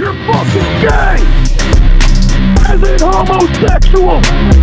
You're fucking gay! As in homosexual!